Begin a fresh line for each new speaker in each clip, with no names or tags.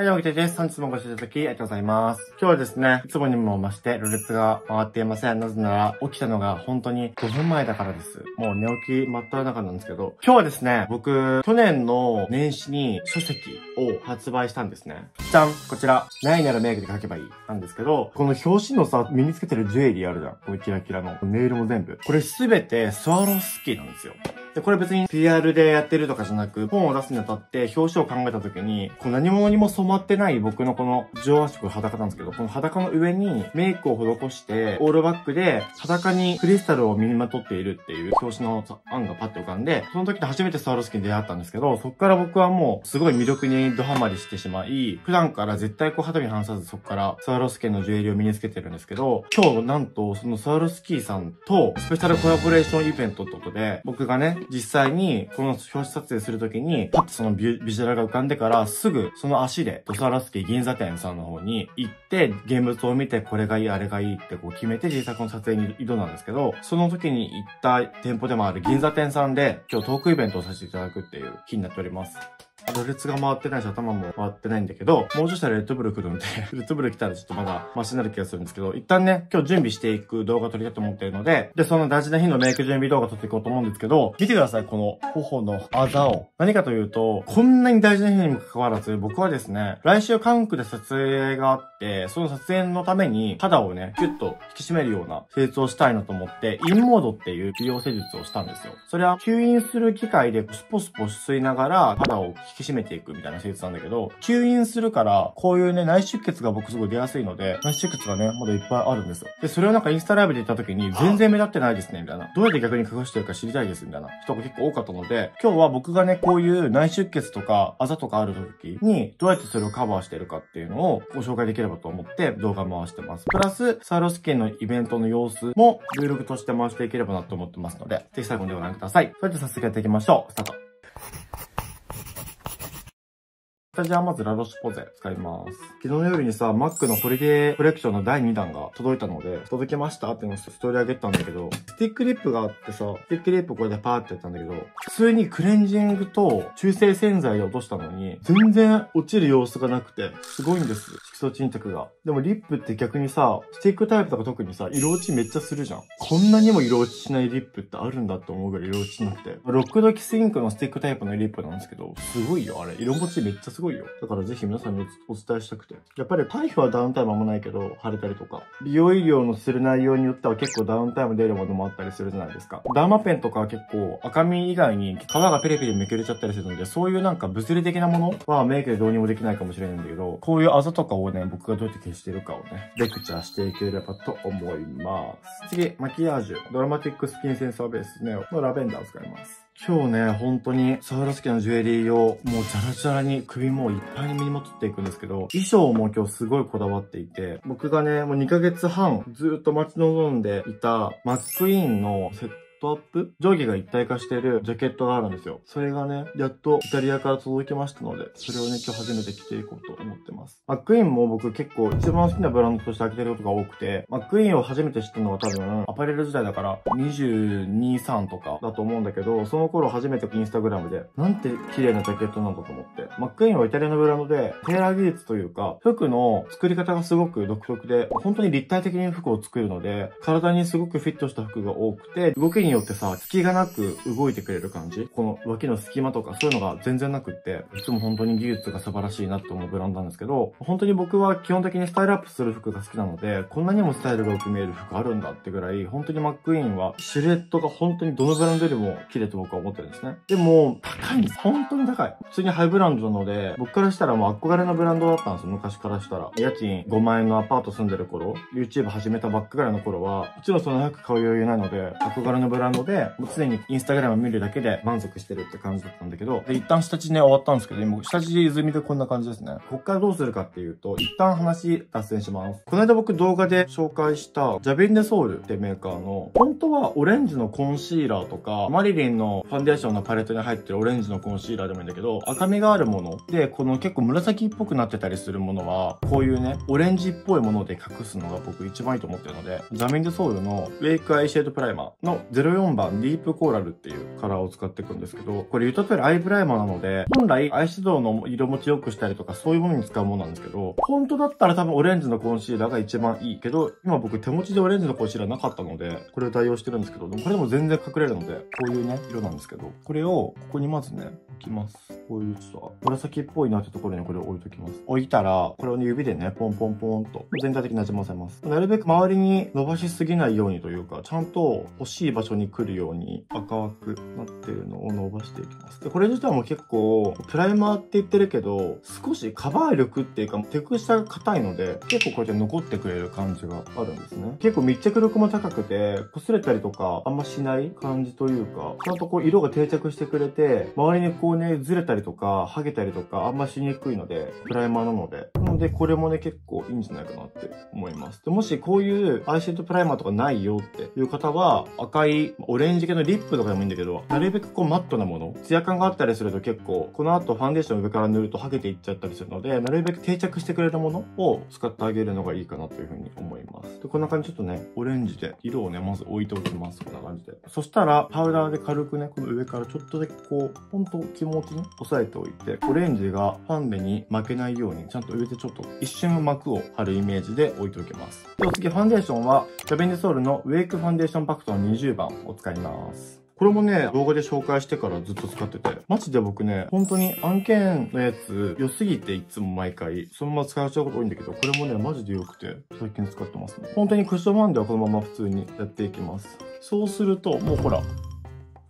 はい、おきてです。本日もご視聴いただきありがとうございます。今日はですね、いつもにも増して、ルレツが回っていません。なぜなら、起きたのが本当に5分前だからです。もう寝起き真っ只中なんですけど、今日はですね、僕、去年の年始に書籍を発売したんですね。じゃんこちら、ないならメイクで書けばいい。なんですけど、この表紙のさ、身につけてるジュエリーあるじゃん。このキラキラの。ネイルも全部。これすべてスワロフスキーなんですよ。で、これ別に PR でやってるとかじゃなく、本を出すにあたって表紙を考えた時に、こう何者にも染まってない僕のこの上足色裸なんですけど、この裸の上にメイクを施して、オールバックで裸にクリスタルを身にまとっているっていう表紙の案がパッて浮かんで、その時で初めてスワロスキーに出会ったんですけど、そっから僕はもうすごい魅力にドハマりしてしまい、普段から絶対こう肌身離さずそっからスワロスキーのジュエリーを身につけてるんですけど、今日なんとそのスワロスキーさんとスペシャルコラボレーションイベントってことで、僕がね、実際にこの表紙撮影するときに、パッとそのビジュアルが浮かんでから、すぐその足で、ドサラスキ銀座店さんの方に行って、現物を見て、これがいい、あれがいいってこう決めて実際この撮影に挑んだんですけど、その時に行った店舗でもある銀座店さんで、今日トークイベントをさせていただくっていう日になっております。ろれつが回ってないし、頭も回ってないんだけど、もうちょっとしたらレッドブル来るんで レッドブル来たらちょっとまだマシになる気がするんですけど、一旦ね、今日準備していく動画撮りたいと思ってるので、で、その大事な日のメイク準備動画撮っていこうと思うんですけど、見てください、この頬のあざを。何かというと、こんなに大事な日にもかかわらず、僕はですね、来週韓国で撮影があって、その撮影のために肌をね、キュッと引き締めるような施術をしたいなと思って、インモードっていう美容施術をしたんですよ。それは吸引する機械でスポスポ吸いながら肌を引き締めていくみたいな施術なんだけど、吸引するから、こういうね、内出血が僕すごい出やすいので、内出血がね、まだいっぱいあるんですよ。で、それをなんかインスタライブで言った時に、全然目立ってないですね、みたいな。どうやって逆に隠してるか知りたいです、みたいな人が結構多かったので、今日は僕がね、こういう内出血とか、あざとかある時に、どうやってそれをカバーしてるかっていうのをご紹介できればと思って動画回してます。プラス、スワロフスキーのイベントの様子も Vlog として回していければなと思ってますので、ぜひ最後までご覧ください。それでは早速やっていきましょう。スタート。じゃあまずラロシュポゼ使います。昨日の夜にさ、Mac のホリデーコレクションの第2弾が届いたので、届けましたってのストーリー上げたんだけど、スティックリップがあってさ、スティックリップこれでパーってやったんだけど、普通にクレンジングと中性洗剤で落としたのに、全然落ちる様子がなくて、すごいんです。色素沈着が。でもリップって逆にさ、スティックタイプとか特にさ、色落ちめっちゃするじゃん。こんなにも色落ちしないリップってあるんだって思うぐらい色落ちしなくて。ロックドキスインクのスティックタイプのリップなんですけど、すごいよ、あれ。色持ちめっちゃすごいよ。だからぜひ皆さんにお伝えしたくて。やっぱりタイフはダウンタイムあんまないけど、腫れたりとか。美容医療のする内容によっては結構ダウンタイム出るものもあったりするじゃないですか。ダーマペンとかは結構赤み以外に皮がペリペリめくれちゃったりするので、そういうなんか物理的なものはメイクでどうにもできないかもしれないんだけど、こういうあざとかをね、僕がどうやって消してるかをね、レクチャーしていければと思います。次、マキアージュ。ドラマティックスキンセンサーベースね、のラベンダーを使います。今日ね、本当にサウラスキのジュエリーをもうジャラジャラに首もいっぱいに身にまとっていくんですけど、衣装も今日すごいこだわっていて、僕がね、もう2ヶ月半ずっと待ち望んでいたマックイーンのセットトアップ上下が一体化しているジャケットがあるんですよ。それがね、やっとイタリアから届きましたので、それをね、今日初めて着ていこうと思ってます。マックイーンも僕結構一番好きなブランドとして開けてることが多くて、マックイーンを初めて知ったのは多分、アパレル時代だから22、3とかだと思うんだけど、その頃初めてインスタグラムで、なんて綺麗なジャケットなんだと思って。マックイーンはイタリアのブランドで、テーラー技術というか、服の作り方がすごく独特で、本当に立体的に服を作るので、体にすごくフィットした服が多くて、動きにによってさ、隙がなく動いてくれる感じ？この脇の隙間とかそういうのが全然なくって、いつも本当に技術が素晴らしいなって思うブランドなんですけど、本当に僕は基本的にスタイルアップする服が好きなので、こんなにもスタイルが良く見える服あるんだってぐらい、本当にマックイーンはシルエットが本当にどのブランドよりも綺麗と僕は思ってるんですね。でも、高いんです。本当に高い。普通にハイブランドなので、僕からしたらもう憧れのブランドだったんですよ、昔からしたら。家賃5万円のアパート住んでる頃、YouTube 始めたばっかぐらいの頃は、もちろんその服買う余裕ないので、憧れのブランドで、もう常にインスタグラム見るだけで満足してるって感じだったんだけど、で、一旦下地ね、終わったんですけど、今、下地済みでこんな感じですね。こっからどうするかっていうと、一旦話脱線します。この間僕動画で紹介した、ジャビンデソウルってメーカーの、本当はオレンジのコンシーラーとか、マリリンのファンデーションのパレットに入ってるオレンジのコンシーラーでもいいんだけど、赤みがあるもので、この結構紫っぽくなってたりするものは、こういうね、オレンジっぽいもので隠すのが僕一番いいと思ってるので、ジャビンデソウルのウェイクアイシェードプライマーの01 04番ディープコーラルっていうカラーを使っていくんですけど、これユタペルアイプライマーなので、本来アイシャドウの色持ち良くしたりとかそういうものに使うものなんですけど、本当だったら多分オレンジのコンシーラーが一番いいけど、今僕手持ちでオレンジのコンシーラーなかったので、これを代用してるんですけど、これでも全然隠れるので、こういうね、色なんですけど、これをここにまずね、置きます。こういうちょっと紫っぽいなってところにこれを置いときます。置いたら、これを、ね、指でね、ポンポンポンと全体的になじませます。なるべく周りに伸ばしすぎないようにというか、ちゃんと欲しい場所にに来るように赤くなってるのを伸ばしていきます。で、これ自体も結構、プライマーって言ってるけど、少しカバー力っていうか、テクスチャが硬いので、結構こうやって残ってくれる感じがあるんですね。結構密着力も高くて、擦れたりとかあんましない感じというか、ちゃんとこう色が定着してくれて、周りにこうね、ずれたりとか、剥げたりとか、あんましにくいので、プライマーなので。なので、これもね、結構いいんじゃないかなって思います。でもしこういうアイシェードプライマーとかないよっていう方は、赤い、オレンジ系のリップとかでもいいんだけど、なるべくこうマットなもの、ツヤ感があったりすると結構、この後ファンデーション上から塗ると剥げていっちゃったりするので、なるべく定着してくれるものを使ってあげるのがいいかなというふうに思います。で、こんな感じちょっとね、オレンジで色をね、まず置いておきます。こんな感じで。そしたら、パウダーで軽くね、この上からちょっとだけこう、ほんと気持ちに押さえておいて、オレンジがファンデに負けないように、ちゃんと上でちょっと一瞬膜を貼るイメージで置いておきます。で、お次、ファンデーションは、ジャベンデソールのウェイクファンデーションパクトの20番を使います。これもね、動画で紹介してからずっと使ってて。マジで僕ね、本当に案件のやつ良すぎていつも毎回、そのまま使われちゃうこと多いんだけど、これもね、マジで良くて、最近使ってますね。本当にクッションファンデはこのまま普通にやっていきます。そうすると、もうほら、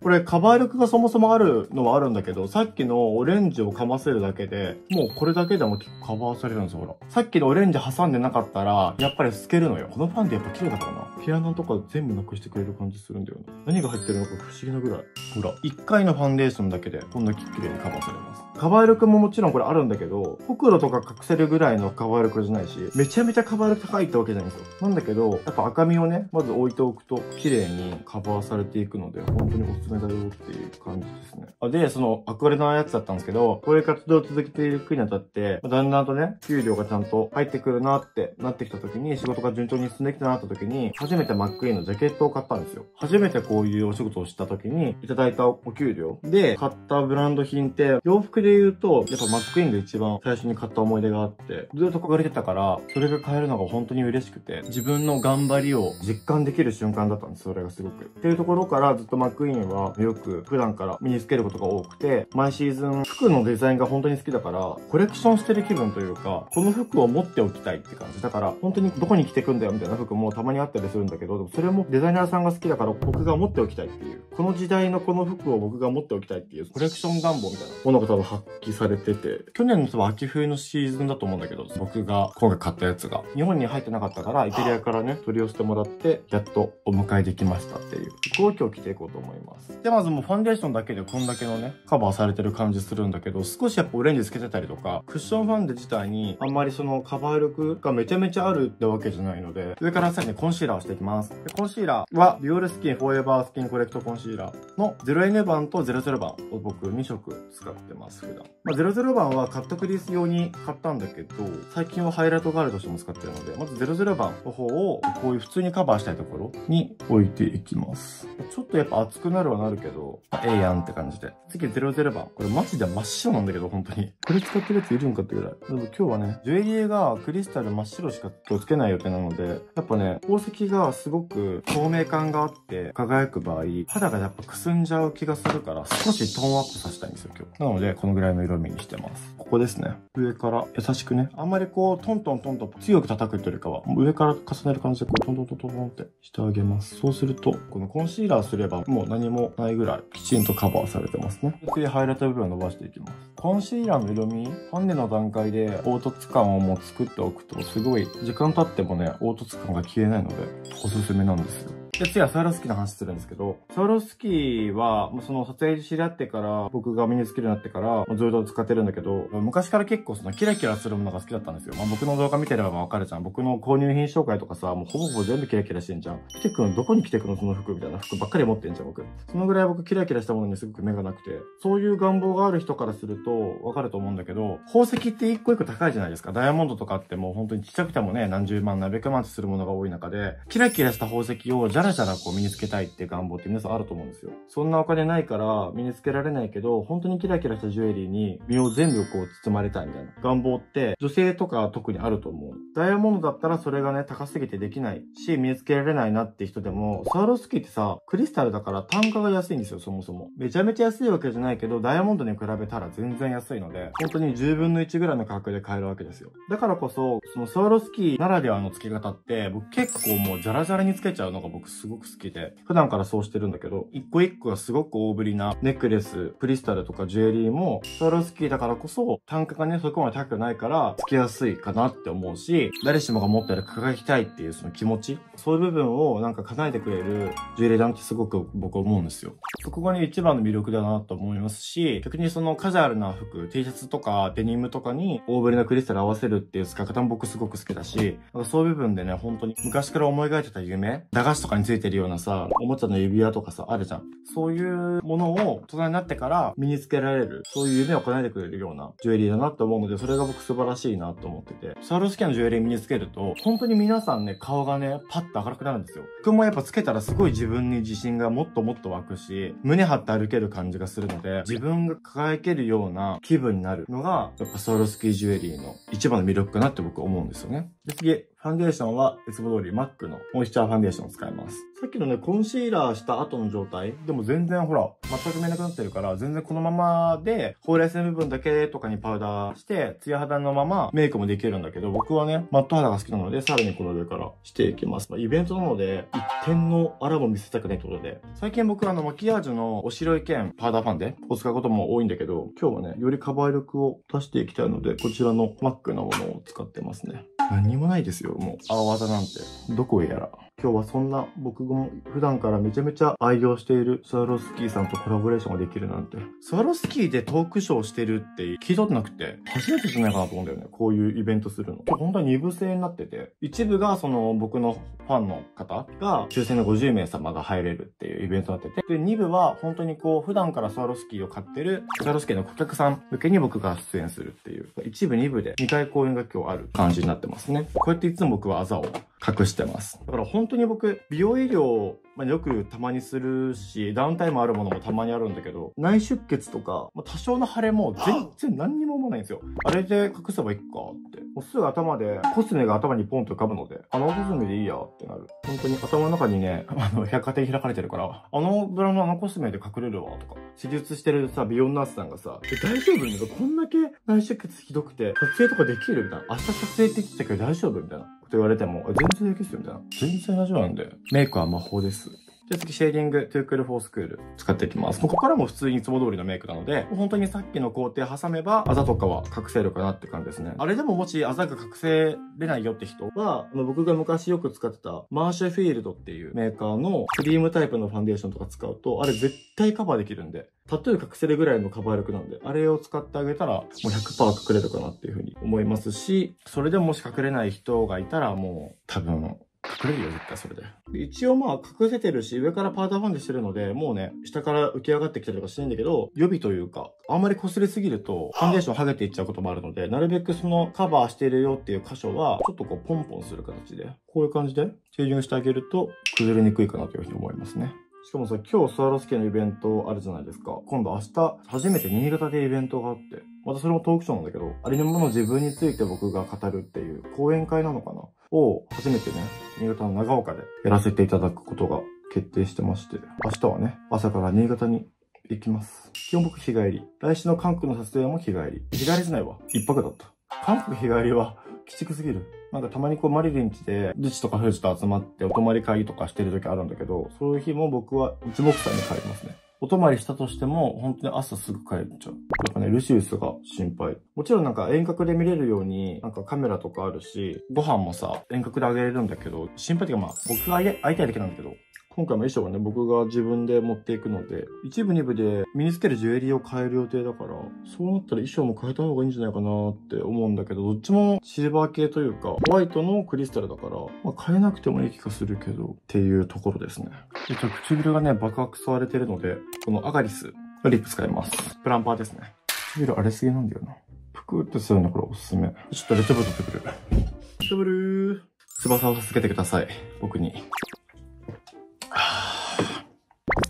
これカバー力がそもそもあるのはあるんだけど、さっきのオレンジをかませるだけで、もうこれだけでも結構カバーされるんですよ、ほら。さっきのオレンジ挟んでなかったら、やっぱり透けるのよ。このパンでやっぱ綺麗だからな。ピアノとか全部なくしてくれる感じするんだよな。何が入ってるのか不思議なぐらい。ほら、1回のファンデーションだけで、こんな綺麗にカバーされます。カバー力ももちろんこれあるんだけど、ほくろとか隠せるぐらいのカバー力じゃないし、めちゃめちゃカバー力高いってわけじゃないんですよ。なんだけど、やっぱ赤みをね、まず置いておくと、綺麗にカバーされていくので、本当におすすめだよっていう感じですね。あで、その、憧れのやつだったんですけど、こういう活動を続けていくにあたって、だんだんとね、給料がちゃんと入ってくるなってなってきた時に、仕事が順調に進んできたなった時に、初めてマックイーンのジャケットを買ったんですよ。初めてこういうお仕事をした時に、いただいたお給料で買ったブランド品って、洋服で言うと、やっぱマックイーンで一番最初に買った思い出があって、ずっと憧れてたから、それが買えるのが本当に嬉しくて、自分の頑張りを実感できる瞬間だったんです、それがすごく。っていうところからずっとマックインはよく普段から身につけることが多くて、毎シーズン服のデザインが本当に好きだから、コレクションしてる気分というか、この服を持っておきたいって感じ。だから、本当にどこに着てくんだよみたいな服もたまにあったりするんだけど、でもそれもデザイナーさんが好きだから僕が持っておきたいっていう。この時代のこの服を僕が持っておきたいっていう、コレクション願望みたいなものが多分発揮されてて、去年の多分秋冬のシーズンだと思うんだけど、僕が今回買ったやつが、日本に入ってなかったから、イタリアからね、取り寄せてもらって、やっとお迎えできましたっていう服を今日着ていこうと思います。で、まずもうファンデーションだけでこんだけのね、カバーされてる感じするんだけど、少しやっぱオレンジつけてたりとか、クッションファンデ自体にあんまりそのカバー力がめちゃめちゃあるってわけじゃないので、上からさらにコンシーラーをしていきます。でコンシーラーは、ビオールスキンフォーエバースキンコレクトコンシーラーの 0N 版と00版を僕2色使ってます、普段。まあ、00番はカットクリス用に買ったんだけど、最近はハイライトガールとしても使ってるので、まず00番の方をこういう普通にカバーしたいところに置いていきます。ちょっとやっぱ熱くなるはなるけど、ええやんって感じで。次00番。これマジで真っ白なんだけど、本当に。これ使ってるやついるんかってぐらい。でも今日はね、ジュエリーがクリスタル真っ白しかつけない予定なので、やっぱね、宝石がすごく透明感があって輝く場合、肌がやっぱくすんじゃう気がするから、少しトーンアップさせたいんですよ、今日。なので、このぐらいの色味にしてます。ここですね。上から優しくね。あんまりこう、トントントンと強く叩くというよりかは、上から重ねる感じでこう、トントントントンってしてあげます。そうすると、このコンシーラーすればもう何ももないぐらいきちんとカバーされてますね。次、ハイライト部分を伸ばしていきます。コンシーラーの色味、ファンデの段階で凹凸感をもう作っておくと、すごい時間経ってもね、凹凸感が消えないので、おすすめなんですよ。で、次はサワロスキーの話するんですけど、サワロスキーは、その撮影で知り合ってから、僕が身につけるようになってから、ずっと使ってるんだけど、昔から結構そのキラキラするものが好きだったんですよ。まあ僕の動画見てればわかるじゃん。僕の購入品紹介とかさ、もうほぼほぼ全部キラキラしてんじゃん。来てくん、どこに来てくのその服みたいな服ばっかり持ってんじゃん、僕。そのぐらい僕キラキラしたものにすごく目がなくて、そういう願望がある人からするとわかると思うんだけど、宝石って一個一個高いじゃないですか。ダイヤモンドとかってもう本当にちっちゃくてもね、何十万、何百万ってするものが多い中で、キラキラした宝石をじゃゃらじゃらこう身につけたいって願望って皆さんあると思うんですよ。そんなお金ないから身につけられないけど、本当にキラキラしたジュエリーに身を全部こう包まれたいみたいな願望って女性とか特にあると思う。ダイヤモンドだったらそれがね、高すぎてできないし、身につけられないなって人でも、スワロスキーってさ、クリスタルだから単価が安いんですよ、そもそも。めちゃめちゃ安いわけじゃないけど、ダイヤモンドに比べたら全然安いので、本当に10分の1ぐらいの価格で買えるわけですよ。だからこそ、そのスワロスキーならではの付け方って、僕結構もうジャラジャラにつけちゃうのが僕すごく好きで、普段からそうしてるんだけど、一個一個がすごく大ぶりなネックレス、クリスタルとかジュエリーも、スワロスキーだからこそ、単価がね、そこまで高くないから、付けやすいかなって思うし、誰しもが持ってる輝きたいっていうその気持ち、そういう部分をなんか叶えてくれるジュエリーだなってすごく僕思うんですよ。そこがね、一番の魅力だなと思いますし、逆にそのカジュアルな服、T シャツとかデニムとかに大ぶりなクリスタル合わせるっていう使い方も僕すごく好きだし、そういう部分でね、本当に昔から思い描いてた夢、駄菓子とかについてるようなさ、おもちゃの指輪とかさ、あるじゃん。そういうものを大人になってから身につけられる、そういう夢を叶えてくれるようなジュエリーだなと思うので、それが僕素晴らしいなと思ってて、サーロスキャのジュエリー身につけると、本当に皆さんね、顔がね、パッと明るくなるんですよ。僕もやっぱつけたらすごい自分に自信がもっともっと湧くし、胸張って歩ける感じがするので、自分が輝けるような気分になるのが、やっぱソウルスキージュエリーの一番の魅力かなって僕は思うんですよね。で次、ファンデーションはいつも通り MAC のモイスチャーファンデーションを使います。さっきのね、コンシーラーした後の状態、でも全然ほら、全く見えなくなってるから、全然このままで、ほうれい線部分だけとかにパウダーして、ツヤ肌のままメイクもできるんだけど、僕はね、マット肌が好きなので、さらにこの上からしていきます。まあ、イベントなので、一点のあらも見せたくないってことで、最近僕はあの、マキアージュのお白い剣パウダーファンデを使うことも多いんだけど、今日はね、よりカバー力を出していきたいので、こちらの MAC のものを使ってますね。何もないですよ、もう。青技なんて。どこへやら。今日はそんな僕も普段からめちゃめちゃ愛用しているスワロスキーさんとコラボレーションができるなんて。スワロスキーでトークショーしてるって聞いたことなくて、初めてじゃないかなと思うんだよね。こういうイベントするの。本当は2部制になってて、一部がその僕のファンの方が抽選の50名様が入れるっていうイベントになってて、で、2部は本当にこう普段からスワロスキーを買ってるスワロスキーの顧客さん向けに僕が出演するっていう、一部2部で2回公演が今日ある感じになってますね。こうやっていつも僕はあざを隠してます。だから本当に僕、美容医療、まあ、よくたまにするし、ダウンタイムあるものもたまにあるんだけど、内出血とか、まあ、多少の腫れも全然何にも思わないんですよ。あれで隠せばいいかって。もうすぐ頭で、コスメが頭にポンと浮かぶので、あのコスメでいいやってなる。本当に頭の中にね、あの、百貨店開かれてるから、あのブランドあのコスメで隠れるわとか、手術してるさ、美容ナースさんがさ、え、大丈夫？みたいな。こんだけ内出血ひどくて、撮影とかできる？みたいな。明日撮影って言ってたけど大丈夫？みたいな。と言われても、全然平気ですよ、みたいな。全然大丈夫なんで。メイクは魔法です。で、次、シェーディング、トゥークルフォースクール使っていきます。ここからも普通にいつも通りのメイクなので、本当にさっきの工程挟めば、あざとかは隠せるかなって感じですね。あれでももしあざが隠せれないよって人は、僕が昔よく使ってた、マーシュフィールドっていうメーカーのクリームタイプのファンデーションとか使うと、あれ絶対カバーできるんで、タトゥー隠せるぐらいのカバー力なんで、あれを使ってあげたら、もう100%隠れるかなっていうふうに思いますし、それでももし隠れない人がいたら、もう多分、隠れるよ、絶対それで。一応まあ隠せてるし、上からパウダーファンデしてるので、もうね、下から浮き上がってきたりとかしないんだけど、予備というか、あんまり擦れすぎると、ファンデーション剥げていっちゃうこともあるので、なるべくそのカバーしてるよっていう箇所は、ちょっとこうポンポンする形で、こういう感じで、チェージングしてあげると、崩れにくいかなというふうに思いますね。しかもさ、今日スワロスケのイベントあるじゃないですか。今度明日、初めて新潟でイベントがあって、またそれもトークショーなんだけど、ありのままの自分について僕が語るっていう講演会なのかなを初めてね、新潟の長岡でやらせていただくことが決定してまして、明日はね、朝から新潟に行きます。基本僕日帰り。来週の韓国の撮影も日帰り。日帰りじゃないわ。一泊だった。韓国日帰りは、鬼畜すぎる。なんかたまにこうマリリンチで、自治とかフジと集まってお泊り会とかしてる時あるんだけど、そういう日も僕は一目散に帰りますね。お泊まりしたとしても、本当に朝すぐ帰っちゃう。やっぱね、ルシウスが心配。もちろんなんか遠隔で見れるように、なんかカメラとかあるし、ご飯もさ、遠隔であげれるんだけど、心配っていうかまあ、僕が会いたいだけなんだけど、今回も衣装はね、僕が自分で持っていくので、一部二部で身につけるジュエリーを変える予定だから、そうなったら衣装も変えた方がいいんじゃないかなって思うんだけど、どっちもシルバー系というか、ホワイトのクリスタルだから、まあ、変えなくてもいい気がするけど、っていうところですね。で、唇がね、爆発されてるので、このアガリスのリップ使います。プランパーですね。唇荒れすぎなんだよな。ぷくってするのこれおすすめ。ちょっとレッドブル取ってくる。レッドブルー。翼を授けてください。僕に。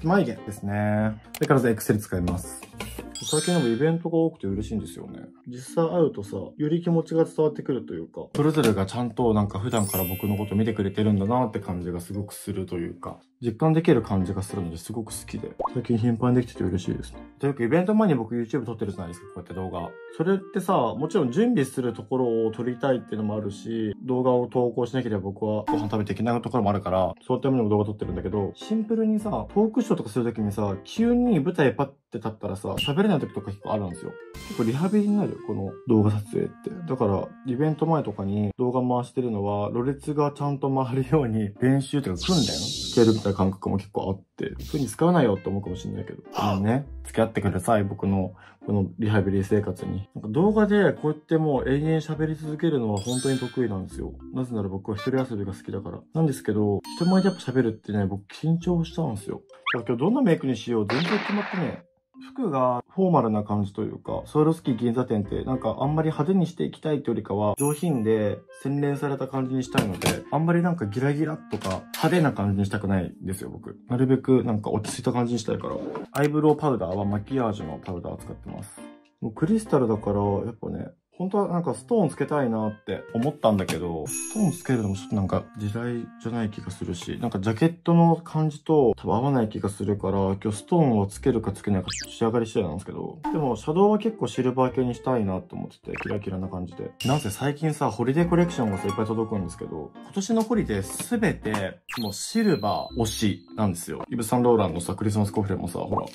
眉毛ですね。それからエクセル使います。最近でもイベントが多くて嬉しいんですよね。実際会うとさ、より気持ちが伝わってくるというか、それぞれがちゃんとなんか普段から僕のこと見てくれてるんだなって感じがすごくするというか、実感できる感じがするのですごく好きで、最近頻繁にできてて嬉しいですね。というか、イベント前に僕 YouTube 撮ってるじゃないですか、こうやって動画。それってさ、もちろん準備するところを撮りたいっていうのもあるし、動画を投稿しなければ僕はご飯食べていけないところもあるから、そういった意味でも動画撮ってるんだけど、シンプルにさ、トークショーとかするときにさ、急に舞台パッて立ったらさ、喋れない時とか結構あるんですよ。結構リハビリになる、この動画撮影って。だから、イベント前とかに動画回してるのは、ろれつがちゃんと回るように練習というか訓練してるみたいな感覚も結構あって、そういう風に使わないよって思うかもしれないけど。ごめんね。付き合ってください、僕のこのリハビリ生活に。なんか動画でこうやってもう永遠喋り続けるのは本当に得意なんですよ。なぜなら僕は一人遊びが好きだから。なんですけど、人前でやっぱ喋るってね、僕緊張したんですよ。だから今日どんなメイクにしよう全然決まってね。服がフォーマルな感じというか、ソウルスキー銀座店ってなんかあんまり派手にしていきたいってよりかは上品で洗練された感じにしたいので、あんまりなんかギラギラとか派手な感じにしたくないんですよ、僕。なるべくなんか落ち着いた感じにしたいから。アイブロウパウダーはマキアージュのパウダーを使ってます。もうクリスタルだから、やっぱね、本当はなんかストーンつけたいなって思ったんだけど、ストーンつけるのもちょっとなんか時代じゃない気がするし、なんかジャケットの感じと多分合わない気がするから、今日ストーンをつけるかつけないか仕上がり次第なんですけど、でもシャドウは結構シルバー系にしたいなって思ってて、キラキラな感じで。なんせ最近さ、ホリデーコレクションがさ、いっぱい届くんですけど、今年のホリデーすべてもうシルバー推しなんですよ。イブ・サンローランのさ、クリスマスコフレもさ、ほら、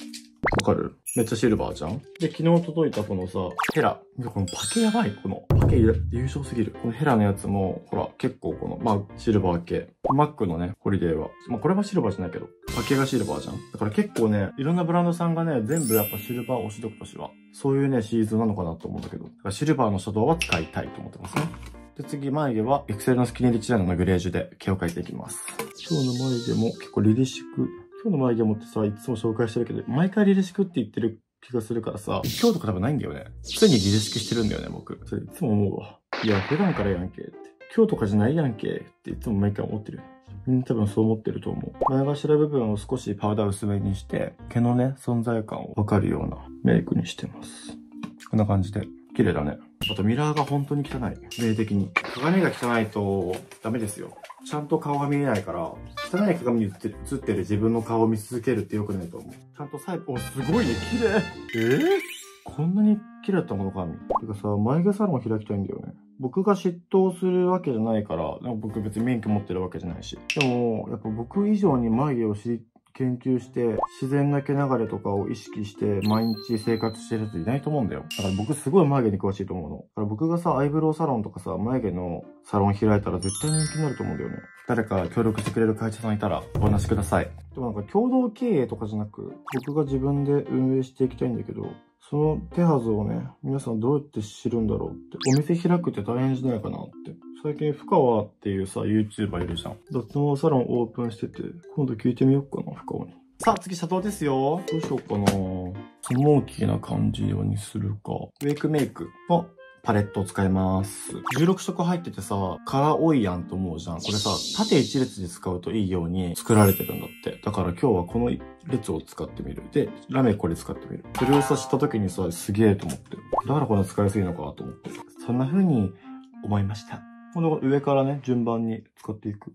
わかる？めっちゃシルバーじゃん？で、昨日届いたこのさ、ヘラ。このパケやばいこの、パケ優勝すぎる。このヘラのやつも、ほら、結構この、まあ、シルバー系。マックのね、ホリデーは。まあ、これはシルバーじゃないけど、パケがシルバーじゃん？だから結構ね、いろんなブランドさんがね、全部やっぱシルバー推しとくとしは。そういうね、シーズンなのかなと思うんだけど。だからシルバーのシャドウは使いたいと思ってますね。で、次、眉毛は、エクセルのスキニーリッチライナーのグレージュで毛を描いていきます。今日の眉毛も結構リリシック今日の眉毛もってさ、いつも紹介してるけど、毎回リレシクって言ってる気がするからさ、今日とか多分ないんだよね。常にリレシクしてるんだよね、僕。それいつも思うわ。いや、普段からやんけって。今日とかじゃないやんけっていつも毎回思ってる。みんな多分そう思ってると思う。前頭部分を少しパウダー薄めにして、毛のね、存在感をわかるようなメイクにしてます。こんな感じで。綺麗だね。あとミラーが本当に汚い。霊的に。鏡が汚いとダメですよ。ちゃんと顔が見えないから、汚い鏡に映ってる映ってる自分の顔を見続けるって良くないと思う。ちゃんと細部、お、すごいね、綺麗えー、こんなに綺麗だったこの髪。てかさ、眉毛サロン開きたいんだよね。僕が嫉妬するわけじゃないから、僕別に免許持ってるわけじゃないし。でも、やっぱ僕以上に眉毛を知り研究して、自然な毛流れとかを意識して、毎日生活してる人いないと思うんだよ。だから僕すごい眉毛に詳しいと思うの。だから僕がさ、アイブロウサロンとかさ、眉毛のサロン開いたら絶対人気になると思うんだよね。誰か協力してくれる会社さんいたらお話しください。でもなんか共同経営とかじゃなく、僕が自分で運営していきたいんだけど、その手はずをね、皆さんどうやって知るんだろうって。お店開くって大変じゃないかなって。最近、深川っていうさ、YouTuber いるじゃん。脱毛サロンオープンしてて、今度聞いてみようかな、深川に。さあ、次、シャドウですよ。どうしようかなスモーキーな感じようにするか。ウェイクメイクのパレットを使います。16色入っててさ、カラー多いやんと思うじゃん。これさ、縦一列で使うといいように作られてるんだって。だから今日はこの列を使ってみる。で、ラメこれ使ってみる。それをさ、した時にさ、すげえと思って。だからこんな使いやすいのかと思って。そんな風に思いました。この上からね、順番に使っていく。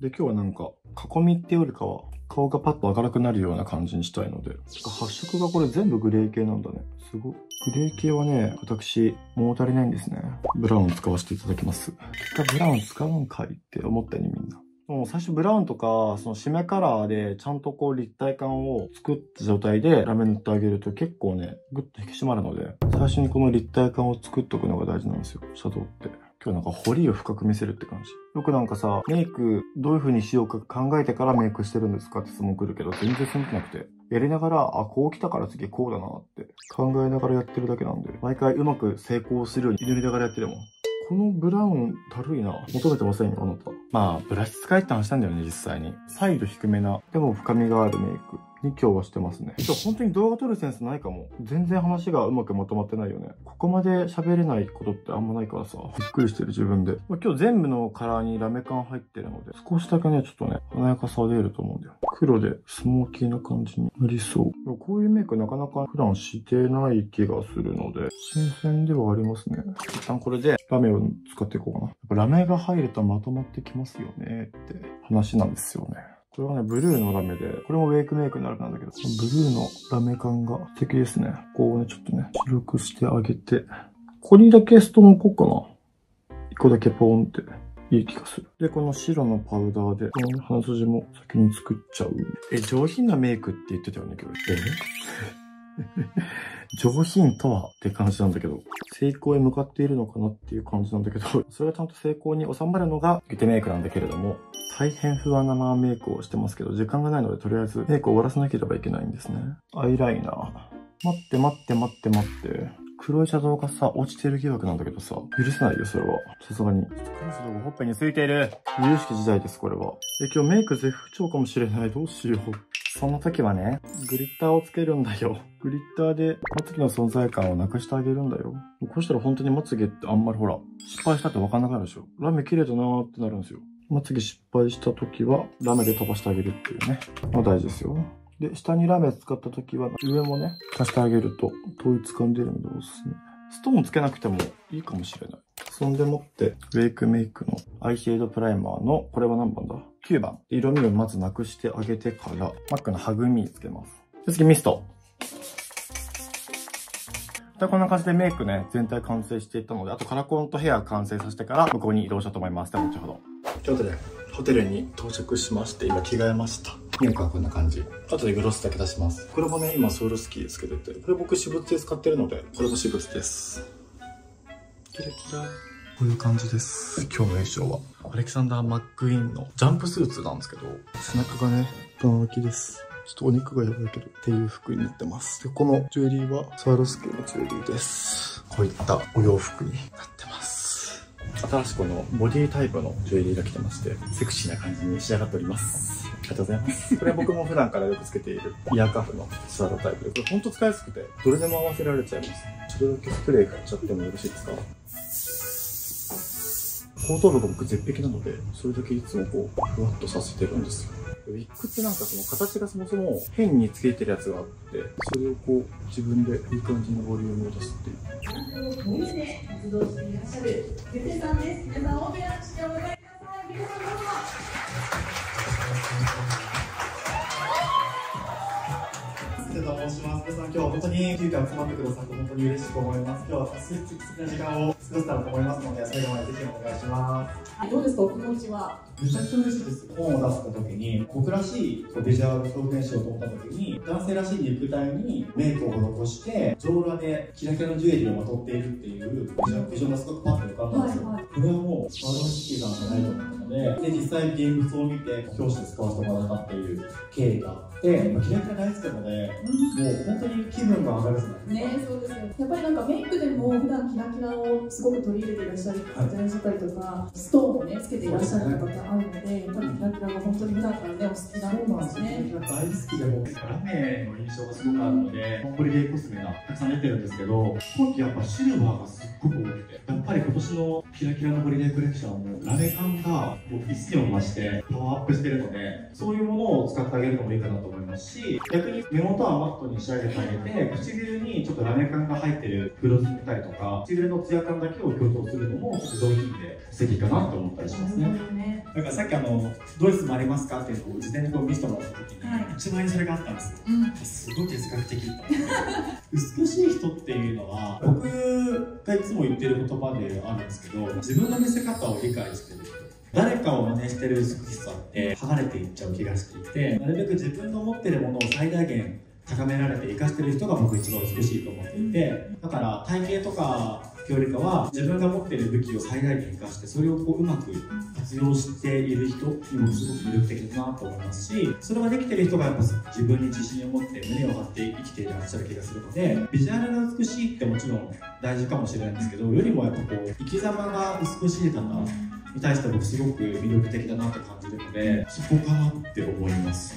で、今日はなんか、囲みってよりかは、顔がパッと明るくなるような感じにしたいので。発色がこれ全部グレー系なんだね。すごい。グレー系はね、私、物足りないんですね。ブラウン使わせていただきます。結果ブラウン使うんかいって思ったよね、みんな。もう最初ブラウンとか、その締めカラーでちゃんとこう立体感を作った状態でラメ塗ってあげると結構ね、ぐっと引き締まるので、最初にこの立体感を作っとくのが大事なんですよ、シャドウって。今日なんか彫りを深く見せるって感じ。よくなんかさ、メイクどういう風にしようか考えてからメイクしてるんですかって質問来るけど、全然そんななくて。やりながら、あ、こう来たから次こうだなって考えながらやってるだけなんで、毎回うまく成功するように祈りながらやってるもん。このブラウン、たるいな。求めてませんよ、あなた。まあ、ブラシ使いって話したんだよね、実際に。サイド低めな、でも深みがあるメイクに今日はしてますね。今日本当に動画撮るセンスないかも。全然話がうまくまとまってないよね。ここまで喋れないことってあんまないからさ、びっくりしてる自分で。まあ、今日全部のカラーにラメ感入ってるので、少しだけね、ちょっとね、華やかさ出ると思うんだよ。黒でスモーキーな感じになりそう。こういうメイクなかなか普段してない気がするので、新鮮ではありますね。一旦これでラメを使っていこうかな。やっぱラメが入るとまとまってきますよねって話なんですよね。これはね、ブルーのラメで、これもウェイクメイクになるなんだけど、ブルーのラメ感が素敵ですね。ここをね、ちょっとね、白くしてあげて、ここにだけストーン置こうかな。一個だけポーンって。いい気がする。で、この白のパウダーで、この鼻筋も先に作っちゃう。え、上品なメイクって言ってたよね、今日。え 上品とはって感じなんだけど、成功へ向かっているのかなっていう感じなんだけど、それがちゃんと成功に収まるのがゲテメイクなんだけれども、大変不安なままメイクをしてますけど、時間がないのでとりあえずメイクを終わらせなければいけないんですね。アイライナー。待って待って待って待って。黒いシャドウがさ、落ちてる疑惑なんだけどさ、許せないよ、それは。さすがに。ちょっと黒いシャドウがほっぺについている。有識時代です、これは。え、今日メイク絶不調かもしれない。どうしよう。その時はね、グリッターをつけるんだよ。グリッターでまつげの存在感をなくしてあげるんだよ。こうしたら本当にまつげってあんまりほら、失敗したってわかんなくなるでしょ。ラメ綺麗だなーってなるんですよ。まつげ失敗した時は、ラメで飛ばしてあげるっていうね。まあ大事ですよ。で、下にラメ使った時は、上もね、足してあげると統一感出るのでおすすめ。ストーンつけなくてもいいかもしれない。そんでもって、ウェイクメイクのアイシェードプライマーの、これは何番だ ?9 番。色味をまずなくしてあげてから、マックのハグミつけます。で次、ミスト。でこんな感じでメイクね、全体完成していったので、あとカラコンとヘア完成させてから向こうに移動したと思います。では後ほど。ということで、ホテルに到着しまして、今着替えました。メイクはこんな感じ。後でグロスだけ出します。これもね、今ソウルスキーつけてて、これ僕私物で使ってるので、これも私物です。キラキラ。こういう感じです。今日の衣装は。アレキサンダー・マックイーンのジャンプスーツなんですけど、背中がね、バン開きです。ちょっとお肉がやばいけど、っていう服になってます。で、このジュエリーはスワロスキーのジュエリーです。こういったお洋服になってます。新しくこのボディタイプのジュエリーが来てまして、セクシーな感じに仕上がっております。ありがとうございます。これ僕も普段からよくつけている イヤーカフのスワロタイプで、これほんと使いやすくて、どれでも合わせられちゃいます。ちょっとだけスプレー買っちゃってもよろしいですか？後頭部が僕絶壁なので、それだけいつもこう、ふわっとさせてるんですよ。ウィッグってなんかその形がそもそも変につけてるやつがあって、それをこう自分でいい感じのボリュームを出すっていう。皆さんどうぞ。と申します。皆さん今日は本当に急遽集まってくださって本当に嬉しく思います。今日は素敵な時間を過ごせたらと思いますので、最後までぜひお願いします。
どうですか、お気持ちは
めちゃくちゃ嬉しいです。本を出した時に、僕らしいビジュアル表現しようと思った時に、男性らしい肉体にメイクを施して、上裸でキラキラのジュエリーをまとっているっていうビジョンがすごくパッと浮かんだんですよ。はいはい、これはもう、スワローシティなんじゃないと思ったので、で、実際現物を見て、表紙で使わせてもらったっていう経緯がて、まあ、キラキラ大好きなので、もう本当に気分が上がるですね。
ね、そうですよ。やっぱりなんかメイクでも普段キラキラをすごく取り入れていらっしゃる方いらっしゃったりとか、ストーンをね、つけていらっしゃる方があるので、やっぱりキラキラが本当に普段からね、お好きなんですね。大好
きで、もラメの印象がすごくあるので、コンプリゲイコスメがたくさん出てるんですけど、今季やっぱシルバーがすっごく多くて、やっぱり今年のキラキラのホリデーコレクションもラメ感がもう一を増してパワーアップしてるので、そういうものを使ってあげるのもいいかなと思いますし、逆に目元はマットに仕上げてあげて、唇にちょっとラメ感が入ってる黒ずったりとか、唇のツヤ感だけを強調するのも、ちょっと上品で素敵かなと思ったりしますね。
だからさっきあの、ドレスもありますか？っていうのを事前にこう見せてもらった時に、はい、一番にそれがあったんですよ。うん、すごい哲学的美しい人っていうのは、僕がいつも言ってる言葉であるんですけど、自分の見せ方を理解してる人。誰かを真似してる美しさって剥がれていっちゃう気がしていてなるべく自分の持ってるものを最大限高められて生かしてる人が僕一番美しいと思っていてだから体型とかよりかは自分が持ってる武器を最大限生かしてそれをこううまく活用している人にもすごく魅力的だなと思いますしそれができてる人がやっぱ自分に自信を持って胸を張って生きていらっしゃる気がするのでビジュアルが美しいってもちろん大事かもしれないんですけどよりもやっぱこう生き様が美しい方に対して僕すごく魅力的だなって感じるのでそこかなって思います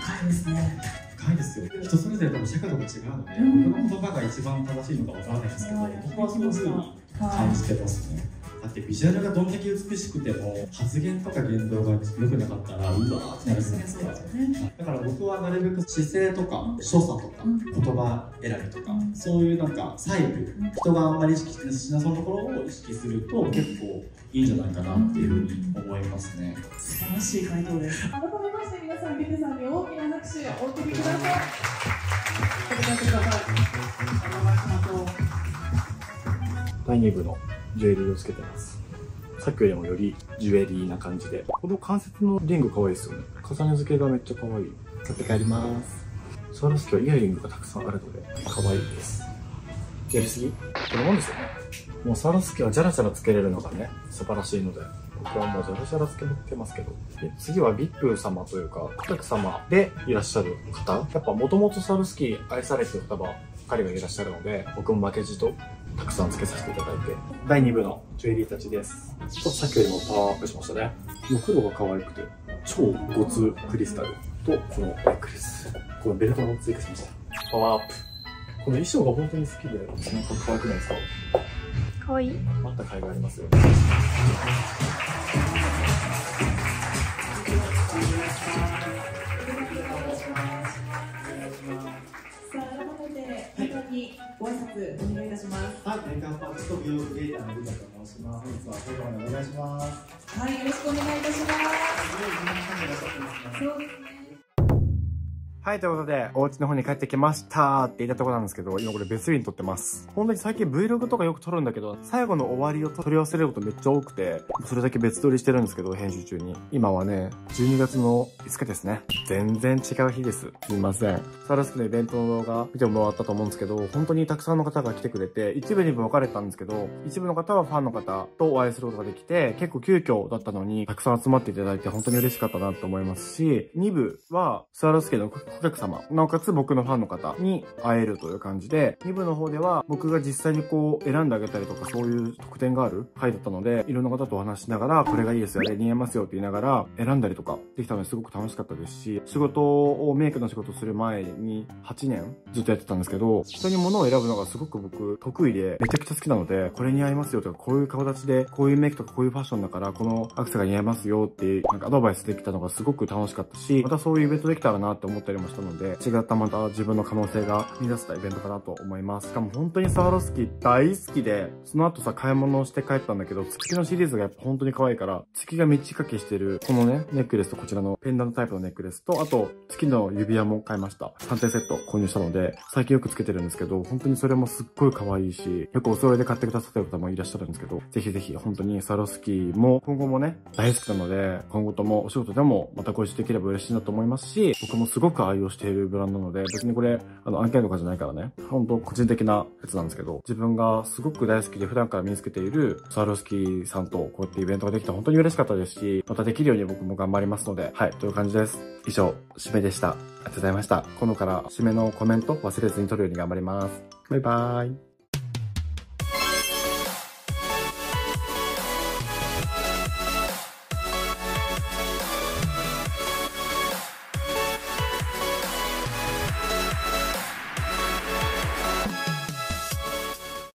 深いですね
深深いですよ。人それぞれ多分社会とも違うので、僕の言葉が一番正しいのかわからないですけど、僕はそういうふうに感じてますね。だってビジュアルがどんだけ美しくても発言とか言動が良くなかったらうわーってなるじゃないですか、だから僕はなるべく姿勢とか所作とか言葉選びとか、そういうなんか細部人があんまり意識しなそうなところを意識すると結構いいんじゃないかなっていうふうに思いますね。
素晴らしい回答です。改めまして皆さんビテさんに大きな拍手をお送りください。お願いください。お願いします。
第2部のジュエリーをつけてます。さっきよりもよりジュエリーな感じで。この関節のリング可愛いですよね。重ね付けがめっちゃ可愛い。買って帰ります。スワロスキはイヤリングがたくさんあるので、可愛いです。やりすぎ？これなんですよね。もうスワロスキはジャラジャラつけれるのがね、素晴らしいので。僕はもうジャラジャラつけてますけど。で次はビップ様というか、お客様でいらっしゃる方。やっぱもともとスワロスキ愛されてる方ばっかりがいらっしゃるので、僕も負けじとたくさんつけさせていただいて、第2部のジュエリーたちです。ちょっとさっきよりもパワーアップしましたね。もう黒が可愛くて、超ゴツクリスタルと、このネックレス。このベルトも追加しました。パワーアップ。この衣装が本当に好きで、なんか可愛くないですか？
かわいい
また甲斐がありますよ。
皆にご挨拶お願いいたします
はい、メーカーパーツと美容クリエイターのリカと申します。本日は最後までお願いします。
はいよろしくお願いいたしますそうですね
はい、ということで、お家の方に帰ってきましたって言ったとこなんですけど、今これ別日に撮ってます。本当に最近 Vlog とかよく撮るんだけど、最後の終わりを撮り忘れることめっちゃ多くて、それだけ別撮りしてるんですけど、編集中に。今はね、12月の5日ですね。全然違う日です。すいません。サラスクのイベントの動画見てもらったと思うんですけど、本当にたくさんの方が来てくれて、一部に分かれたんですけど、一部の方はファンの方とお会いすることができて、結構急遽だったのに、たくさん集まっていただいて本当に嬉しかったなと思いますし、2部はスワロスケの顧客様、なおかつ僕のファンの方に会えるという感じで、2部の方では僕が実際にこう選んであげたりとかそういう特典がある回だったので、いろんな方とお話しながら、これがいいですよ、あれ似合いますよって言いながら選んだりとかできたのですごく楽しかったですし、仕事をメイクの仕事する前に8年ずっとやってたんですけど、人に物を選ぶのがすごく僕得意でめちゃくちゃ好きなので、これ似合いますよとか、こういう顔立ちで、こういうメイクとかこういうファッションだから、このアクセが似合いますよって、なんかアドバイスできたのがすごく楽しかったし、またそういうイベントできたらなって思ったりもしたので、違ったまた自分の可能性が見出せたイベントかなと思います。しかも本当にサワロスキー大好きで、その後さ、買い物をして帰ったんだけど、月のシリーズがやっぱ本当に可愛いから、月が満ち欠けしてる、このね、ネックレスとこちらのペンダントタイプのネックレスと、あと、月の指輪も買いました。3点セット購入したので、最近よくつけてるんですけど、本当にそれもすっごい可愛いし、よくお揃いで買ってくださってる方もいらっしゃるんですけど、ぜひぜひ本当にサワロスキーも今後もね、大好きなので、今後ともお仕事でもまたご一緒できれば嬉しいなと思いますし、僕もすごく愛用しているブランドなので、別にこれ、あの、案件とかじゃないからね、本当個人的なやつなんですけど、自分がすごく大好きで普段から身につけているサワロスキーさんとこうやってイベントができて本当に嬉しかったですし、またできるように僕も頑張りますので、はい、という感じです。以上、締めでした。ありがとうございました。今度から締めのコメント忘れずに撮るように頑張ります。バイバーイ。